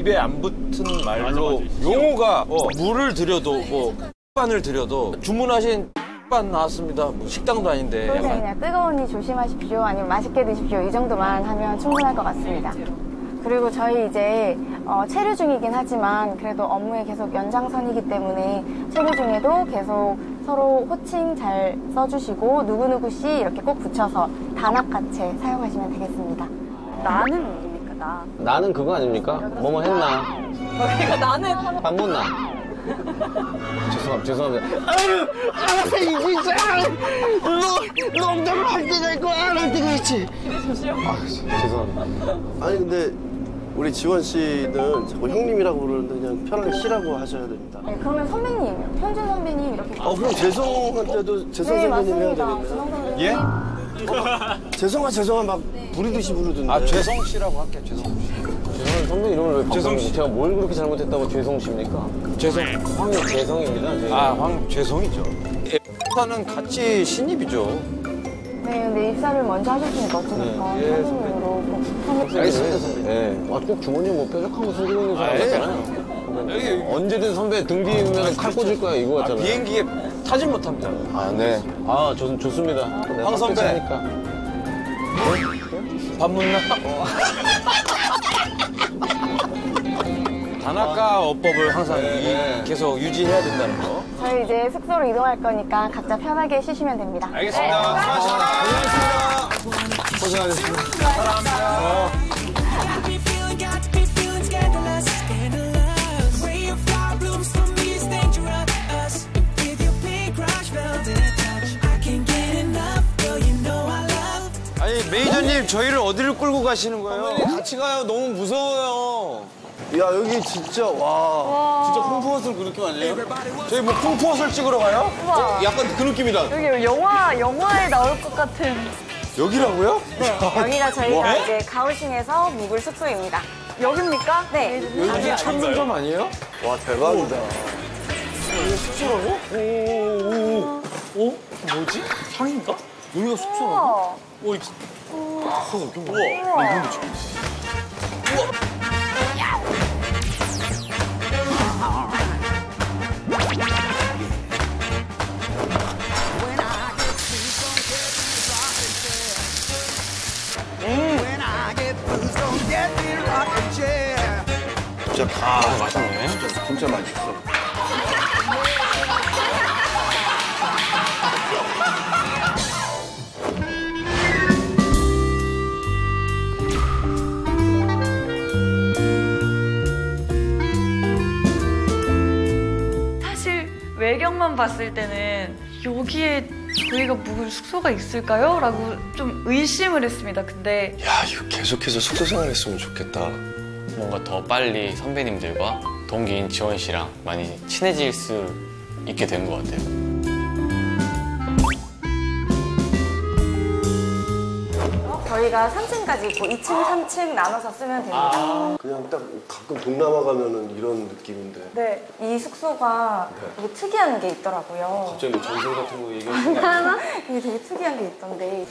입에 안 붙은 말로 용어가 어, 물을 들여도 뭐 반을 들여도 주문하신 반 나왔습니다. 뭐 식당도 아닌데. 그냥 약간 그냥 뜨거우니 조심하십시오. 아니면 맛있게 드십시오. 이 정도만 하면 충분할 것 같습니다. 그리고 저희 이제 어, 체류 중이긴 하지만 그래도 업무에 계속 연장선이기 때문에 체류 중에도 계속 서로 호칭 잘 써주시고 누구누구 씨 이렇게 꼭 붙여서 단합가채 사용하시면 되겠습니다. 나는 나. 나는 그거 아닙니까? 뭐뭐 했나? 그러니까 나는. 밥 못나? 죄송합니다. 죄송합니다. 아유, 알았어, 이 진짜. 너, 농담을 할 때가 있고, 안할 때가 있지. 아, 죄송합니다. 아니 근데 우리 지원 씨는 자꾸 형님이라고 부르는데 그냥 편하게 씨라고 하셔야 됩니다. 네, 그러면 선배님, 현준 선배님 이렇게 어 그럼 재성한테도 재성 네 선배님 해야 맞습니다. 되겠네요. 지성 선배님. 예? 재성아 재성아 막 부르듯이 부르던데. 아 죄성 씨라고 할게요. 죄성 씨. 죄송한데 선배 이름을 왜 죄송 바꾸는 씨. 제가 뭘 그렇게 잘못했다고 죄송 씨입니까? 죄성. 황재성입니다. 죄송. 아, 황 죄성이죠. 입사는 같이 신입이죠. 네, 근데 입사를 먼저 하셨으니까 어쩌니까 네, 예, 선배님으로 알겠습니다, 선배. 예. 아, 꼭 주머니에 뭐 뾰족한 거 숨기고 있는 사람 아, 예. 같잖아요. 여기, 여기. 언제든 선배 등 뒤면 칼 꽂을 거야 이거 아, 같잖아요. 비행기에 타질 못합니다. 아, 네. 아, 좋, 좋습니다. 네, 황 선배. 하니까. 밥 묻나? 단아까 어법을 항상 네, 이- 네. 계속 유지해야 된다는 거. 저희 이제 숙소로 이동할 거니까 각자 편하게 쉬시면 됩니다. 알겠습니다. 수고하셨습니다. 고생하셨습니다. be 메이저님 저희를 어디를 끌고 가시는 거예요? 같이 가요. 너무 무서워요. 야 여기 진짜 와. 진짜 콩푸엇을 그 느낌 아니에요? 저희 뭐 풍포옷을 찍으러 가요? 약간 그 느낌이다. 여기 영화, 영화에 나올 것 같은. 여기라고요? 네, 여기가 저희가 이제 가오싱에서 묵을 숙소입니다. 여기입니까? 네, 여기 천문점 아니에요? 와 대박이다. 뭐지? 상인가? 여기가 숙소라고? 오, 이 우와. 진짜 다 맛있네. 진짜, 진짜 맛있어. 외경만 봤을 때는 여기에 저희가 묵을 숙소가 있을까요? 라고 좀 의심을 했습니다. 근데 야 이거 계속해서 숙소 생활했으면 좋겠다. 뭔가 더 빨리 선배님들과 동기인 지원 씨랑 많이 친해질 수 있게 된 것 같아요. 저희가 3층까지 있고 2층, 3층 나눠서 쓰면 됩니다. 그냥 딱 가끔 동남아 가면은 이런 느낌인데. 네, 이 숙소가 되게 특이한 게 있더라고요. 갑자기 뭐 전설 같은 거 얘기하시는 거 이게 되게 특이한 게 있던데.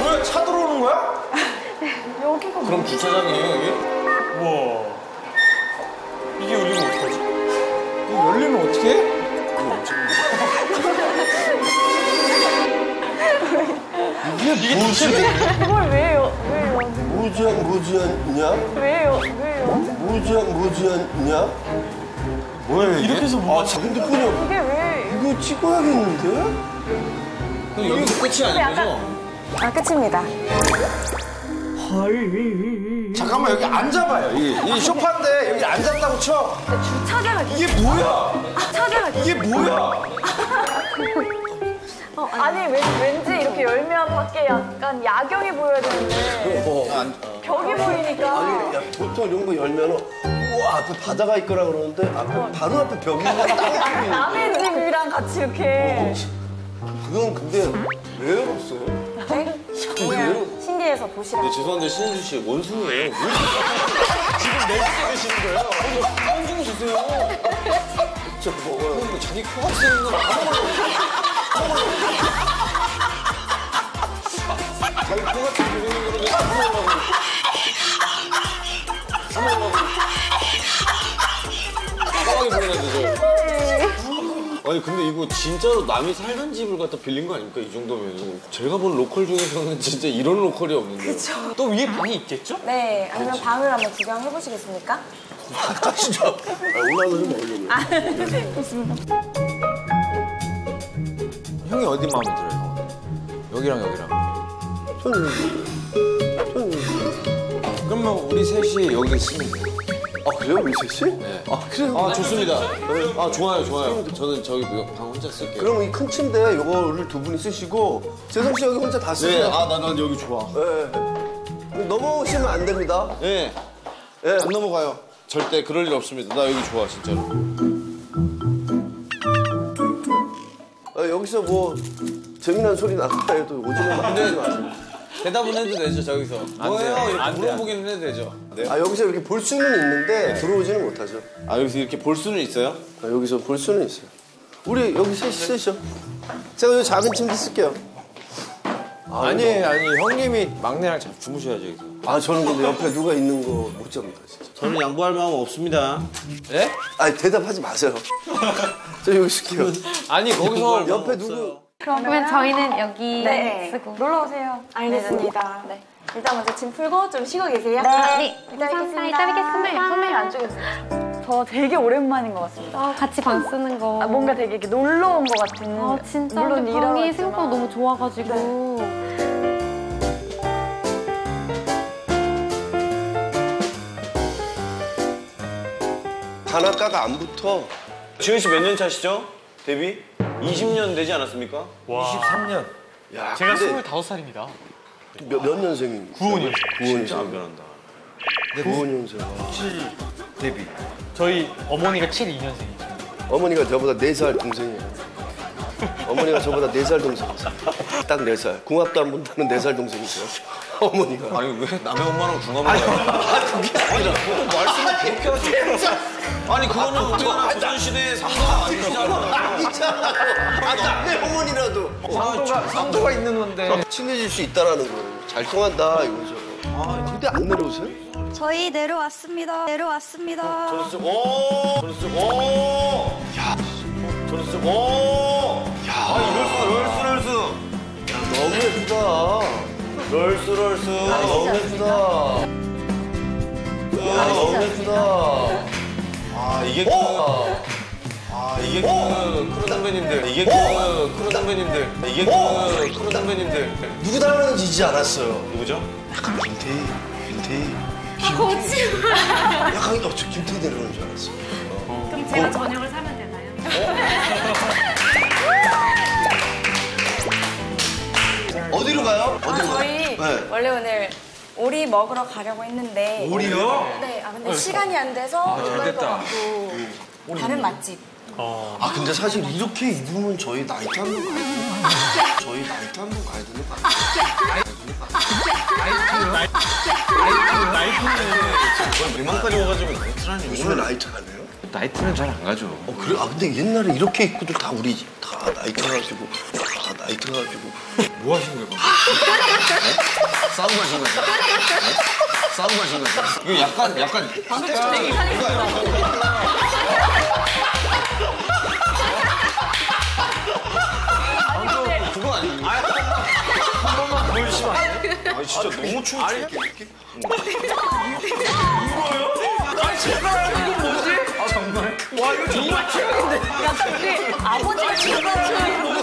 뭐야 차 들어오는 거야? 여기가 그럼 주차장이에요, 여기? 우와. 이게 열리면 어떡하지? 이거 열리면 어떻게 해? 이게 뭐지? 그걸 왜요? 왜요? 무지한 무지한냐? 왜요? 왜요? 무지한 무지한냐? 뭐야 이게? 이렇게 해서 뭐? 아 핸드폰이 이게 왜? 이거 찍어야겠는데? 그럼 여기서 끝이 아닌 거죠? 아, 끝입니다. 잠깐만 여기 앉아봐요. 이, 이 소파인데 여기 앉았다고 쳐. 주차장을 이게 뭐야? 주차장을 이게 뭐야? 아니 왠, 왠지 이렇게 열면 밖에 약간 야경이 보여야 되는데 벽이 보이니까 아니 야, 보통 이런 거 열면은 우와 앞에 바다가 있거라 그러는데 앞에 바로 앞에 벽이 있는 딱 남의 집이랑 같이 이렇게 그건 근데 왜 열었어요? 네? 그냥 신기해서 보시라고. 죄송한데 신현주 씨 원숭이에요. 진짜 먹어요. 자기 코가 쓰는 거 아니 근데 이거 진짜로 남이 살던 집을 갖다 빌린 거 아닙니까 이 정도면 제가 본 로컬 중에서는 진짜 이런 로컬이 없는데 또 위에 방이 있겠죠? 네, 아니면 방을 한번 구경해 보시겠습니까? 진짜. 아, 올라가서 좀 먹으려고. 형이 어디 마음에 들어요? 형? 여기랑 여기랑. 저는 저는 그러면 우리 셋이 여기 있으면 돼요. 아 그래요 우리 셋이? 네. 아 그래요? 아 좋습니다 아 좋아요 좋아요 저는 저기 방 혼자 쓸게요 그럼 이 큰 침대 요거를 두 분이 쓰시고 재성 씨 여기 혼자 다 쓰세요. 네아난 여기 좋아 네. 넘어오시면 안 됩니다. 네. 예. 안 넘어가요. 절대 그럴 일 없습니다. 나 여기 좋아, 진짜로. 어, 여기서 뭐 재미난 소리 나다 해도 오지는 하지 마세요. 대답은 해도 되죠, 저기서. 뭐예요? 돼요. 이렇게 안 돼요. 물어보기는 해도 되죠. 네. 아 여기서 이렇게 볼 수는 있는데 들어오지는 못하죠. 아, 여기서 이렇게 볼 수는 있어요? 아, 여기서 볼 수는 있어요. 우리 여기 셋이 쓰셔. 제가 여기 작은 침대 쓸게요. 아니 아니 형님이 막내랑 자, 주무셔야죠 여기서. 아 저는 근데 옆에 누가 있는 거 못 잡니다 진짜. 저는 양보할 마음 없습니다. 예? 아 대답하지 마세요. 저 여기 쓸게요. 아니 거기서 옆에 누구? 그러면 저희는 여기 네. 쓰고 놀러 오세요. 알겠습니다. 네. 일단 먼저 짐 풀고 좀 쉬고 계세요. 네. 이따 감사합니다. 뵙겠습니다. 이따 뵙겠습니다. 선배님 안쪽에 있어요. 저 되게 오랜만인 것 같습니다. 어, 같이 방 쓰는 거. 아, 뭔가 되게 이렇게 놀러 온 것 같은. 아, 진짜 물론 근데 방이. 생각보다 너무 좋아가지고. 단아가가 안 붙어. 지현 씨 몇 년 차시죠? 데뷔? 20년 되지 않았습니까? 23년. 야, 제가 근데 25살입니다. 몇, 몇 년생인? 95년. 95년생. 진짜 안 변한다. 95년생. 데뷔. 저희 어머니가 72년생이죠. 어머니가 저보다 4살 동생이에요. 어머니가 저보다 4살 동생이세요. 딱 4살. 궁합도 안 본다는 4살 동생이세요. 어머니가. 아니, 왜 남의 엄마랑 궁합을 해요? 아, 그게 아니라. 말씀을 그렇게 하지. 아니, 그거는 우리나라 조선 시대의 상도가 아니잖아. 아니잖아. 아, 남의 어머니라도. 상도가 상도가 있는 건데. 친해질 수 있다라는 거예요. 잘 통한다 이거죠. 아, 근데 안 내려오세요? 저희 내려왔습니다. 내려왔습니다. 진짜, 오! 진짜, 오! 야. 진짜, 오! 야. 아, 럴수, 럴수. 너무 예쁘다. 럴수, 럴수. 너무 예쁘다. 너무 예쁘다. 아, 이게 그. 아, 이게 그, 크루 선배님들. 이게 그, 크루 선배님들. 이게 그, 크루 선배님들. 누구 닮았는지 이제 알았어요. 누구죠? 약간 김태희, 김태희. 거짓 약간 어, 저 김태희 내려오는 줄 알았어. 그럼 제가 저녁을 사면 되나요? 가요? 아, 어디로 저희 가요? 네. 원래 오늘 오리 먹으러 가려고 했는데 오리요? 네, 아 근데 시간이 안 돼서 못 갈 것 됐다. 같고 다른 맛집. 아 근데 사실 이렇게 입으면 저희 나이트 한번 가야 되는 거 아니에요? 저희 나이트 한번 가야 되는 거 아니에요? 대만까지 와가지고 나이트라니. 요즘에 나이트 안 해요? 나이트는 잘 안 가죠. 어 그래? 아 근데 옛날에 이렇게 입고도 다 우리 다 나이트 가지고 다 나이트 가지고 뭐 하신 거예요? 싸우고 가신 거죠? 싸우고 가신 거죠? 이거 약간, 약간. 그거 아니에요? 한 번만 보여주시면 안 돼요? 아니, 진짜 너무 추워. 아니, 이렇게, 이렇게. 아버지가 즐거 워하는 아버지가 즐거워하는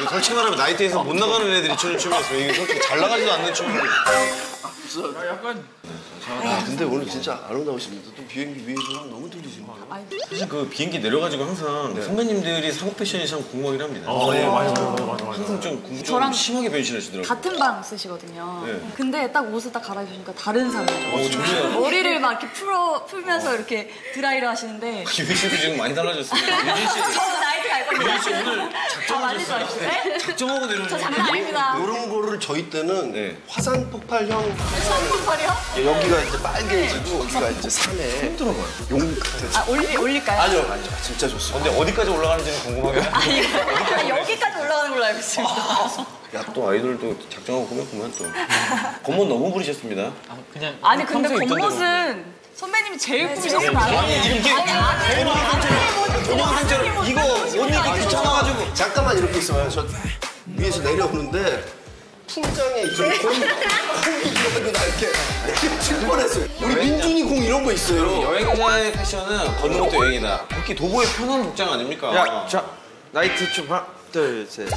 이거 솔직히 말하면 나이트에서 못 나가는 애들이 추는 춤이었어요. 이게 솔직히 잘 나가지도 않는 춤이에요. 아 근데 오늘 진짜 아름다우십니다. 또 비행기 위에서 너무 들리십니다. 사실 그 비행기 내려가지고 항상 선배님들이 사복 패션이 참 궁금하긴 합니다. 예, 항 상 좀, 궁- 좀 저랑 심하게 변신하시더라고요. 같은 방 쓰시거든요. 네. 근데 딱 옷을 딱 갈아입으니까 다른 사람이에요. 어, 정말. 머리를 막 이렇게 풀어 풀면서 이렇게 드라이를 하시는데 유진 씨도 지금 많이 달라졌어요. 유진 씨. 저 나이트 갈 겁니다. 유진 씨 오늘 아, 많이 좋아하시죠? 네? 작정하고 내려오는 저 장난 아닙니다. 이런 거를 저희 때는 네. 화산 폭발형 선물이요? 여기가 이제 빨개지고 여기가 이제 산에 힘들어봐요. 용 같은. 아 올리 올릴까요? 아니요, 아니요, 진짜 좋습니다. 근데 어디까지 올라가는지는 궁금하긴 한데. 아, 여기까지 올라. 올라가는 걸로 알고 있습니다. 야 또 아이돌도 작정하고 꾸몄구만 또. 겉멋 너무 부리셨습니다. 그냥 아니 근데 평소에. 겉멋은 선배님이 제일 꾸미셨으면 안 돼요. 이렇게 도망생처럼 이거 옷 입기 귀찮아가지고. 잠깐만 이렇게 있어봐요. 저 위에서 내려오는데 풍장에 이런 공, 공이 이러고 나 이렇게 칠 뻔했어요. 우리 민준이 공 이런 거 있어요. 여행자의 패션은 걷는 것도 여행이다. 특히 도보의 편한 복장 아닙니까? 야, 자, 나이트 춤 하나, 둘, 셋. 넷,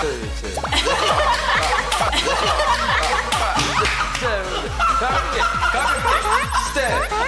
둘, 셋. 넷. 가볍게, 가볍게. 스텝.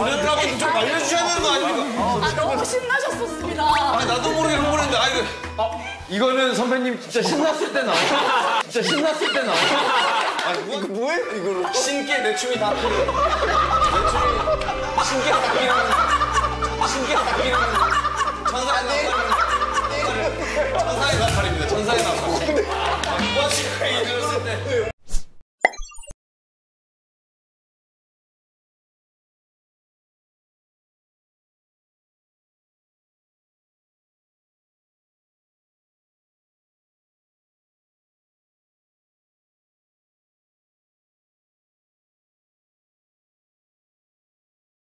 전화를 하고 있는 좀 알려주셔야 되는 거 아닙니까? 아, 너무 신나셨었습니다. 아니, 나도 모르게 흥분했는데, 아이고. 아, 이거는 선배님 진짜 신났을 때 나와. 진짜 신났을 때 나와. 아, 이거 뭐예요, 이거? 신기해, 내 춤이 다 필요해. 내 춤이 신기해, 다 필요해. 신기해, 다 필요해. 천사의 네. 나팔입니다. 천사의 나팔입니다. 천사의 나팔. 네. 아, 뭐 하실 그 이랬을 때.